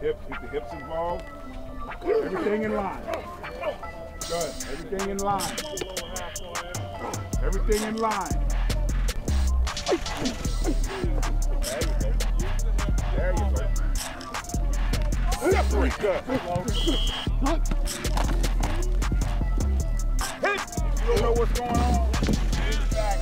Hips, get the hips involved. Everything in line. Good. Everything in line. Everything in line. There you go. There you go. Separate good. Hit. You don't know what's going on. Right,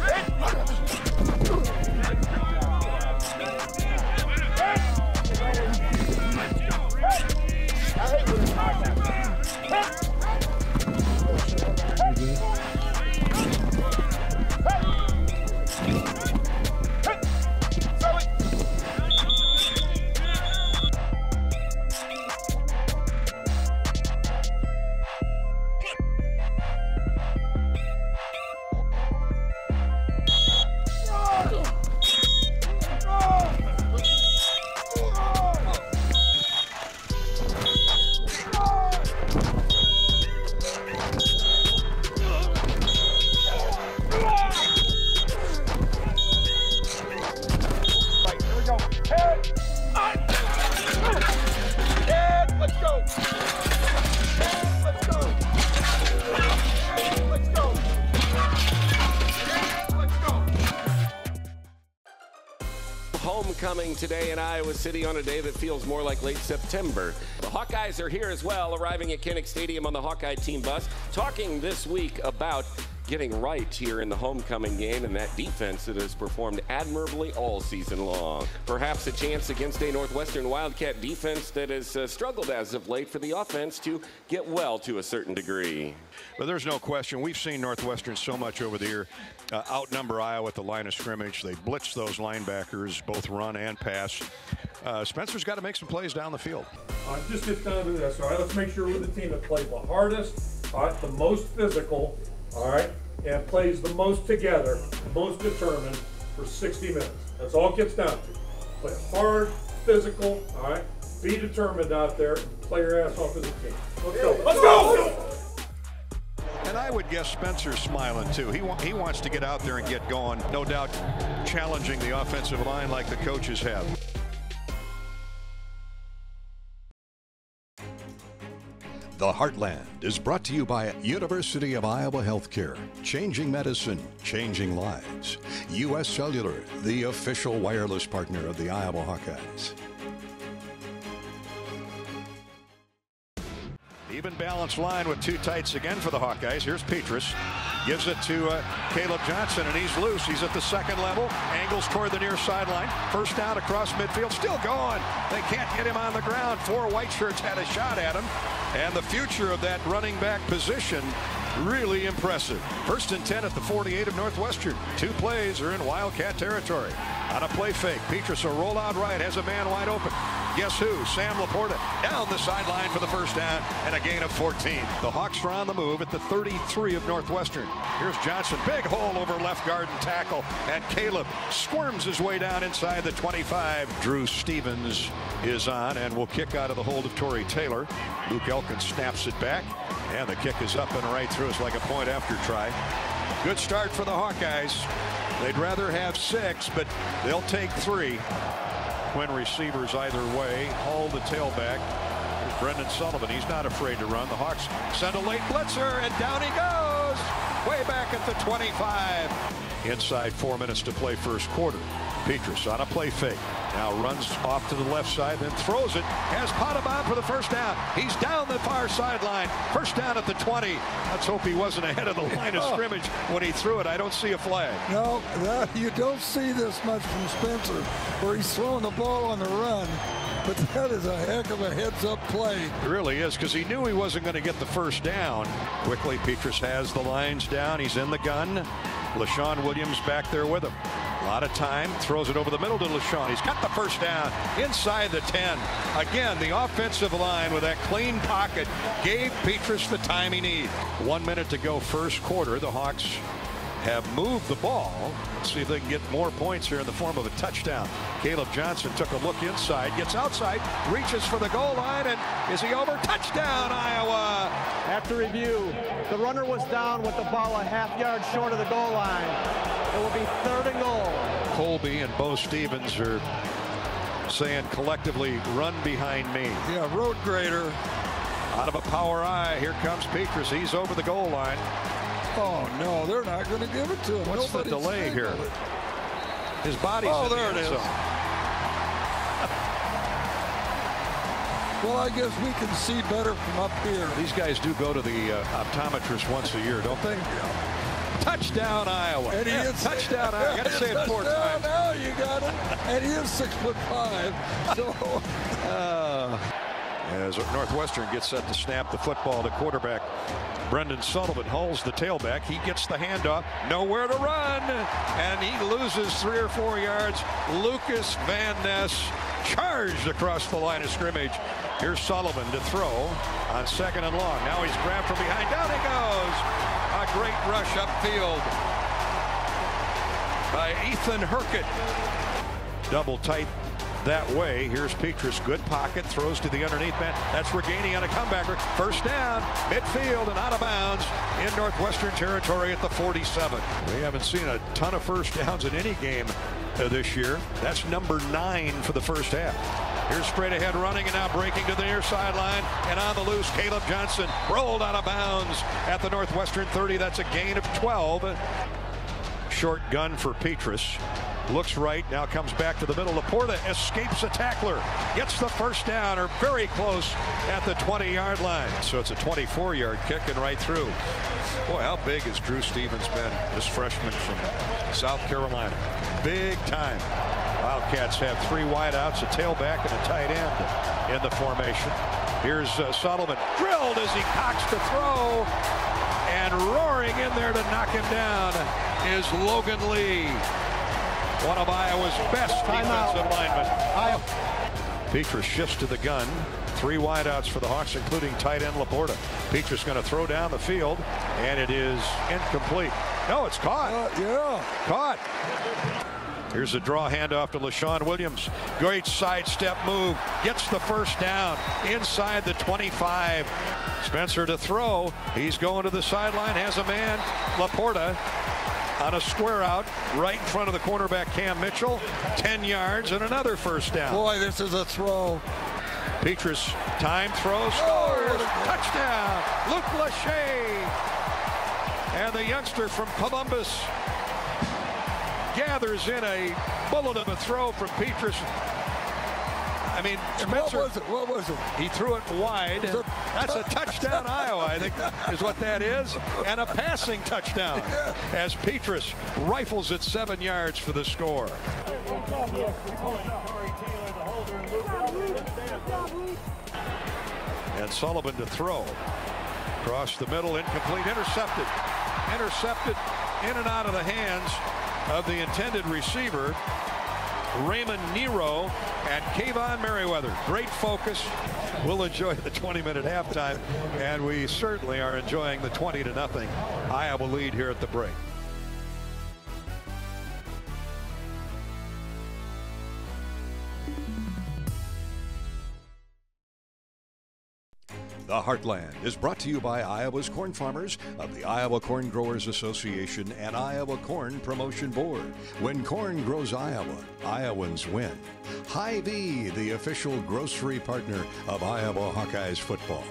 Today in Iowa City on a day that feels more like late September. The Hawkeyes are here as well, arriving at Kinnick Stadium on the Hawkeye team bus, talking this week about getting right here in the homecoming game and that defense that has performed admirably all season long. Perhaps a chance against a Northwestern Wildcat defense that has uh, struggled as of late for the offense to get well to a certain degree. But there's no question. We've seen Northwestern so much over the year uh, outnumber Iowa at the line of scrimmage. They blitz those linebackers, both run and pass. Uh, Spencer's got to make some plays down the field. Uh, just gets down to this, all right, let's make sure we're the team that played the hardest, all right, the most physical, all right, and plays the most together, most determined for 60 minutes. That's all it gets down to. Play hard, physical, all right, be determined out there, play your ass off as a team. Let's go. Let's go! And I would guess Spencer's smiling too. He, wa- he wants to get out there and get going. No doubt challenging the offensive line like the coaches have. The Heartland is brought to you by University of Iowa Healthcare, changing medicine, changing lives. U.S. Cellular, the official wireless partner of the Iowa Hawkeyes. Even balanced line with two tights again for the Hawkeyes. Here's Petras. Gives it to uh, Kaleb Johnson, and he's loose. He's at the second level. Angles toward the near sideline. First down across midfield. Still going. They can't get him on the ground. Four white shirts had a shot at him. And the future of that running back position really impressive. First and 10 at the 48 of Northwestern. Two plays are in Wildcat territory. On a play fake, Petras a roll out right, has a man wide open. Guess who? Sam LaPorta down the sideline for the first down and a gain of 14. The Hawks are on the move at the 33 of Northwestern. Here's Johnson, big hole over left guard and tackle, and Kaleb squirms his way down inside the 25. Drew Stevens is on and will kick out of the hold of Tory Taylor. Luke Elkin snaps it back, and the kick is up and right through. It's like a point after try. Good start for the Hawkeyes. They'd rather have six, but they'll take three. Twin receivers either way. Hull the tailback. Here's Brendan Sullivan. He's not afraid to run. The Hawks send a late blitzer, and down he goes. Way back at the 25. Inside four minutes to play first quarter. Petras on a play fake. Now runs off to the left side, then throws it. Has Pottebaum for the first down. He's down the far sideline. First down at the 20. Let's hope he wasn't ahead of the line of scrimmage when he threw it. I don't see a flag. No, that, you don't see this much from Spencer, where he's throwing the ball on the run. But that is a heck of a heads-up play. It really is because he knew he wasn't going to get the first down. Quickly, Petras has the lines down. He's in the gun. Leshon Williams back there with him. A lot of time. Throws it over the middle to Leshon. He's got the first down inside the 10. Again, the offensive line with that clean pocket gave Petras the time he needed. One minute to go first quarter. The Hawks have moved the ball. Let's see if they can get more points here in the form of a touchdown. Kaleb Johnson took a look inside, gets outside, reaches for the goal line, and is he over? Touchdown, Iowa! After review, the runner was down with the ball a half yard short of the goal line. It will be third and goal. Colby and Beau Stephens are saying collectively, run behind me. Yeah, road grader. Out of a power eye, here comes Petras. He's over the goal line. Oh, no, they're not going to give it to him. What's Nobody's the delay here? it. His body's Oh, in the there it end is. zone. Well, I guess we can see better from up here. These guys do go to the uh, optometrist once a year, don't they? Touchdown, Iowa. And he Yeah, is touchdown, Iowa. Got to say it four Touchdown, times. Now you got it. And he is six foot five. So As Northwestern gets set to snap the football to quarterback Brendan Sullivan Hull's the tailback. He gets the handoff. Nowhere to run. And he loses three or four yards. Lucas Van Ness charged across the line of scrimmage. Here's Sullivan to throw on second and long. Now he's grabbed from behind. Down he goes. Great rush upfield by Ethan Hurkett. Double tight that way. Here's Petras. Good pocket. Throws to the underneath man. That's Ragaini on a comebacker. First down. Midfield and out of bounds in Northwestern territory at the 47. We haven't seen a ton of first downs in any game this year. That's number nine for the first half. Here's straight ahead running and now breaking to the near sideline. And on the loose, Kaleb Johnson rolled out of bounds at the Northwestern 30. That's a gain of 12. Short gun for Petras. Looks right, now comes back to the middle. LaPorta escapes a tackler, gets the first down, or very close at the 20-yard line. So it's a 24-yard kick and right through. Boy, how big has Drew Stevens been, this freshman from South Carolina? Big time. Wildcats have three wideouts, a tailback, and a tight end in the formation. Here's uh, Sullivan, drilled as he cocks to throw, and roaring in there to knock him down is Logan Lee. One of Iowa's best defensive linemen. Iowa. Petras shifts to the gun. Three wideouts for the Hawks, including tight end LaPorta. Petras going to throw down the field, and it is incomplete. No, it's caught. uh, yeah. Caught. Here's a draw handoff to Leshon Williams. Great sidestep move. Gets the first down inside the 25. Spencer to throw. He's going to the sideline. Has a man. LaPorta on a square out right in front of the cornerback Cam Mitchell. 10 yards and another first down. Boy, this is a throw. Petras time throw oh, scores. Touchdown. Luke Lachey. And the youngster from Columbus gathers in a bullet of a throw from Petras. I mean, What was it? What was it? he threw it wide. It's a- That's a touchdown, Iowa, I think is what that is. And a passing touchdown as Petras rifles it seven yards for the score. And Sullivan to throw. Across the middle, incomplete, intercepted. Intercepted in and out of the hands of the intended receiver, Raymond Niro and Kaevon Merriweather. Great focus. We'll enjoy the 20-minute halftime, and we certainly are enjoying the 20 to nothing Iowa lead here at the break. The Heartland is brought to you by Iowa's corn farmers of the Iowa Corn Growers Association and Iowa Corn Promotion Board. When corn grows Iowa, Iowans win. Hy-Vee, the official grocery partner of Iowa Hawkeyes football.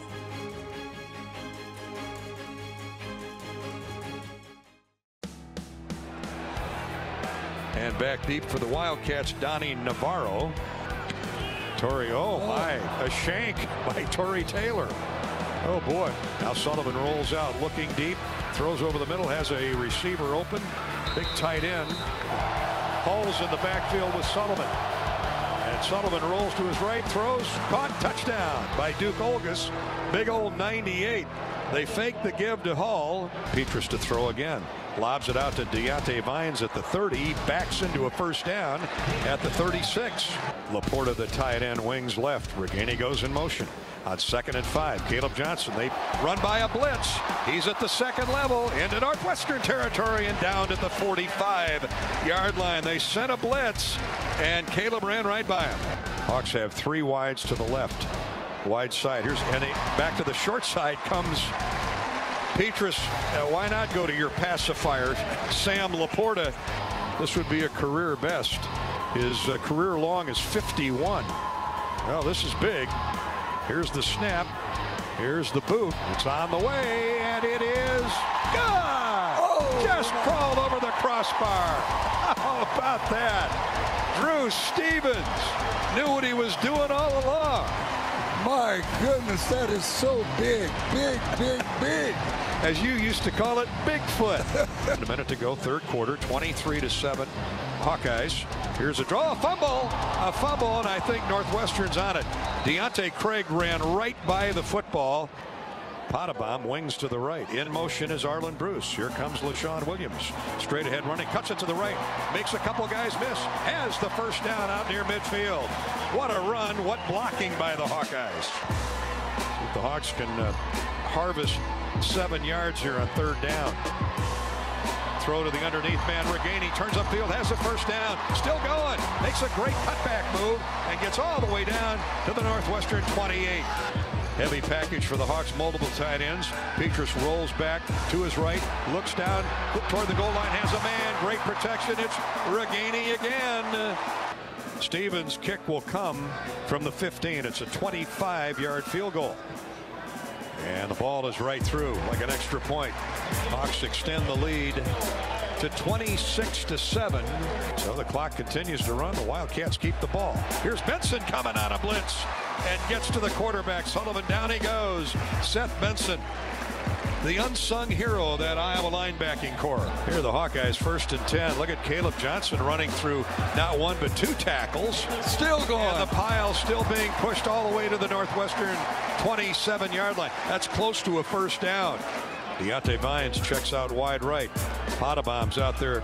And back deep for the Wildcats, Donnie Navarro. Tory, oh, oh. my, a shank by Tory Taylor. Oh boy. Now Sullivan rolls out, looking deep, throws over the middle, has a receiver open. Big tight end. Holes in the backfield with Sullivan. And Sullivan rolls to his right, throws, caught, touchdown by Duke Olges. Big old 98. They fake the give to Hull. Petras to throw again. Lobs it out to Diante Vines at the 30. Backs into a first down at the 36. LaPorta, the tight end, wings left. Ragaini goes in motion. On second and five, Kaleb Johnson. They run by a blitz. He's at the second level into Northwestern territory and down to the 45 yard line. They sent a blitz and Kaleb ran right by him. Hawks have three wides to the left. Wide side. Here's and back to the short side comes Petras. Uh, why not go to your pacifier, Sam LaPorta? This would be a career best. His uh, career long is 51. Well, this is big. Here's the snap. Here's the boot. It's on the way, and it is good. Oh, Just crawled over the crossbar. How about that? Drew Stevens knew what he was doing all along. My goodness, that is so big, big, big, big. As you used to call it, Bigfoot. a minute to go, third quarter, 23 to 7. Hawkeyes. Here's a draw, a fumble, a fumble, and I think Northwestern's on it. Deontae Craig ran right by the football. Pottebaum wings to the right. In motion is Arland Bruce. Here comes Leshon Williams. Straight ahead running, cuts it to the right. Makes a couple guys miss. Has the first down out near midfield. What a run. What blocking by the Hawkeyes. If the Hawks can uh, harvest seven yards here on third down. Throw to the underneath man. Ragaini turns upfield, has the first down. Still going. Makes a great cutback move and gets all the way down to the Northwestern 28. Heavy package for the Hawks, multiple tight ends. Petras rolls back to his right, looks down toward the goal line, has a man. Great protection. It's Ragaini again. Stevens' kick will come from the 15. It's a 25-yard field goal. And the ball is right through like an extra point. Hawks extend the lead to 26 to 7. So the clock continues to run. The Wildcats keep the ball. Here's Benson coming on a blitz and gets to the quarterback. Sullivan down he goes. Seth Benson the unsung hero of that Iowa linebacking core. Here the Hawkeyes first and 10. Look at Kaleb Johnson running through not one but two tackles. Still going. And the pile still being pushed all the way to the Northwestern 27 yard line. That's close to a first down. Diante Vines checks out wide right. Pottebaum's out there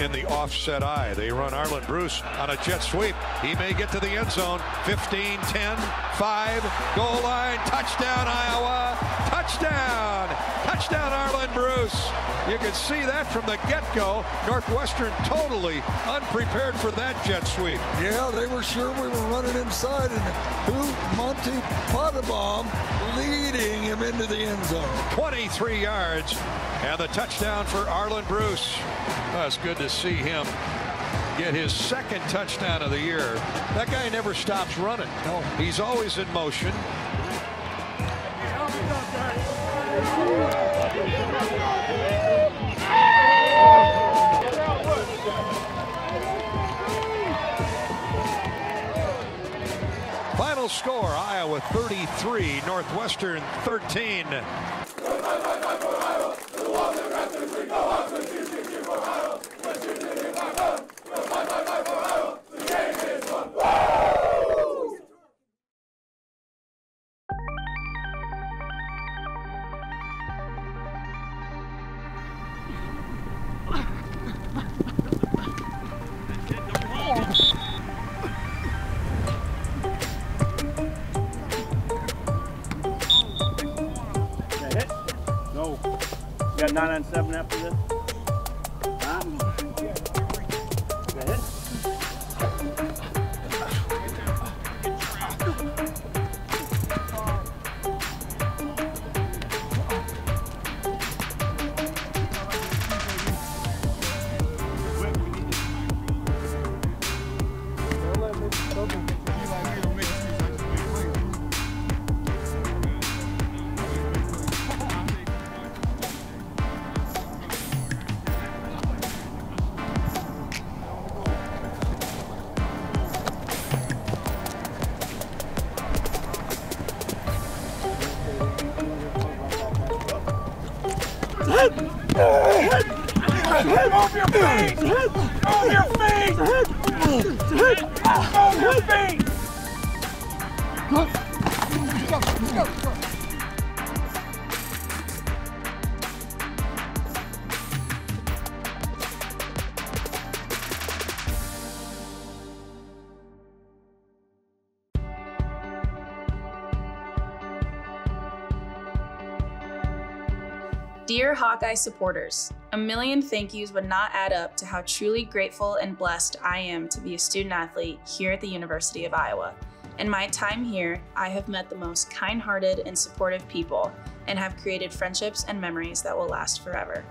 in the offset eye. They run Arland Bruce on a jet sweep. He may get to the end zone. 15, 10, 5, goal line, touchdown Iowa, touchdown, touchdown Arland Bruce. You can see that from the get-go. Northwestern totally unprepared for that jet sweep. Yeah, they were sure we were running inside, and who? Monte Pottebaum leading him into the end zone. 23 yards, and the touchdown for Arland Bruce. Oh, it's good to see him get his second touchdown of the year. That guy never stops running. No. He's always in motion. Final score, Iowa 33, Northwestern 13. That got nine on seven after this? Dear Hawkeye supporters, a million thank yous would not add up to how truly grateful and blessed I am to be a student athlete here at the University of Iowa. In my time here, I have met the most kind hearted and supportive people and have created friendships and memories that will last forever.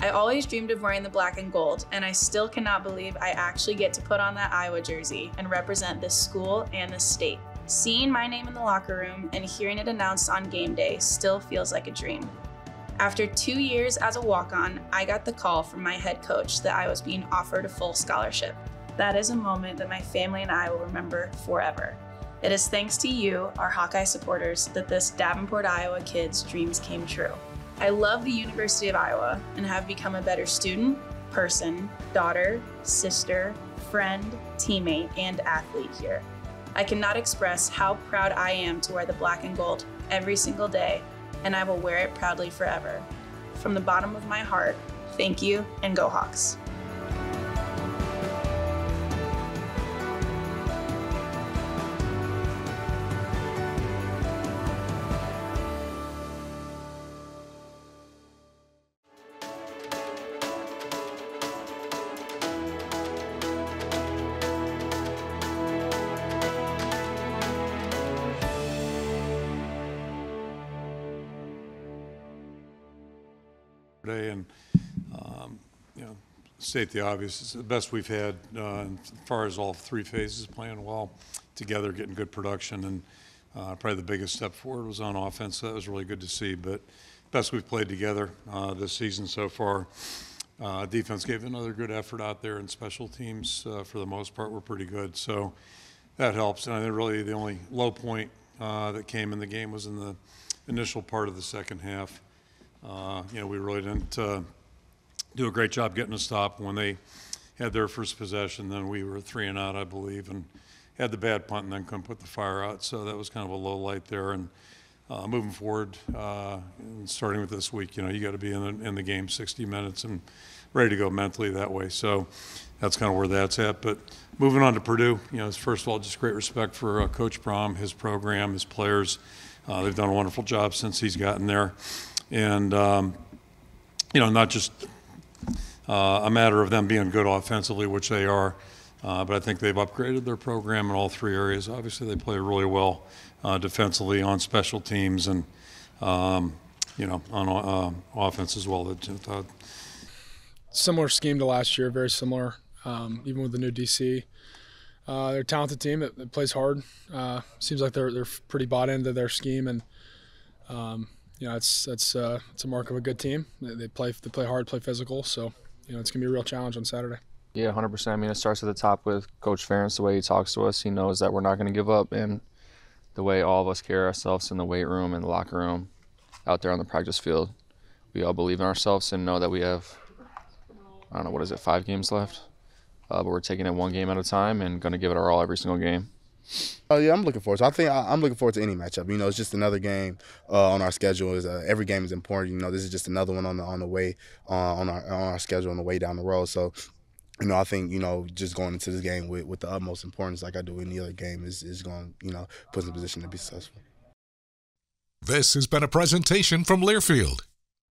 I always dreamed of wearing the black and gold, and I still cannot believe I actually get to put on that Iowa jersey and represent this school and this state. Seeing my name in the locker room and hearing it announced on game day still feels like a dream. After two years as a walk on, I got the call from my head coach that I was being offered a full scholarship. That is a moment that my family and I will remember forever. It is thanks to you, our Hawkeye supporters, that this Davenport, Iowa kid's dreams came true. I love the University of Iowa and have become a better student, person, daughter, sister, friend, teammate, and athlete here. I cannot express how proud I am to wear the black and gold every single day, and I will wear it proudly forever. From the bottom of my heart, thank you and go Hawks. And um, you know state the obvious it's the best we've had uh, as far as all three phases playing well together getting good production and uh, probably the biggest step forward was on offense that was really good to see but best we've played together uh, this season so far. Uh, defense gave another good effort out there and special teams uh, for the most part were pretty good so that helps and I think really the only low point uh, that came in the game was in the initial part of the second half uh, you know, we really didn't uh, do a great job getting a stop when they had their first possession. Then we were three and out, I believe, and had the bad punt and then couldn't put the fire out. So that was kind of a low light there. And uh, moving forward, uh, and starting with this week, you know, you got to be in the, in the game 60 minutes and ready to go mentally that way. So that's kind of where that's at. But moving on to Purdue, you know, first of all, just great respect for uh, Coach Brohm, his program, his players. Uh, they've done a wonderful job since he's gotten there and um, you know, not just uh, a matter of them being good offensively, which they are, uh, but I think they've upgraded their program in all three areas. Obviously, they play really well uh, defensively on special teams and um, you know on uh, offense as well. That similar scheme to last year, very similar, um, even with the new DC. Uh, they're a talented team that, plays hard. Uh, seems like they're they're pretty bought into their scheme and. Um, you know, it's that's uh, it's a mark of a good team. They, play they play hard, play physical. So, you know, it's gonna be a real challenge on Saturday. Yeah, 100%. I mean, it starts at the top with Coach Ferentz. The way he talks to us, he knows that we're not going to give up, and the way all of us carry ourselves in the weight room and the locker room, out there on the practice field, we all believe in ourselves and know that we have, I don't know, what is it, five games left, uh, but we're taking it one game at a time and going to give it our all every single game. Oh yeah, I'm looking forward. So I think I, am looking forward to any matchup. You know, it's just another game uh, on our schedule. Is uh, every game is important. You know, this is just another one on the on the way uh, on our on our schedule on the way down the road. So, you know, I think you know just going into this game with, with the utmost importance, like I do any other game, is is going you know put in a position to be successful. This has been a presentation from Learfield,